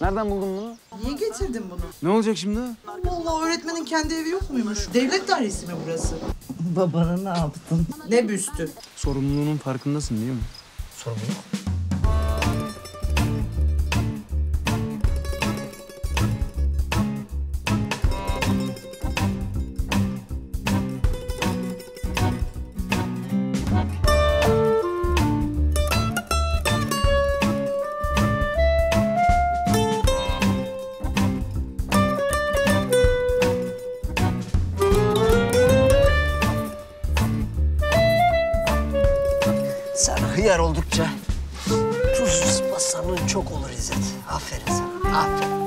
Nereden buldun bunu? Niye getirdin bunu? Ne olacak şimdi? Vallahi öğretmenin kendi evi yok muymuş? Devlet dairesi mi burası? Babana ne yaptın? Ne büstü? Sorumluluğunun farkındasın değil mi? Sorumluluk. Sen hıyar oldukça tuz basanın çok olur İzzet. Aferin sana. Aferin.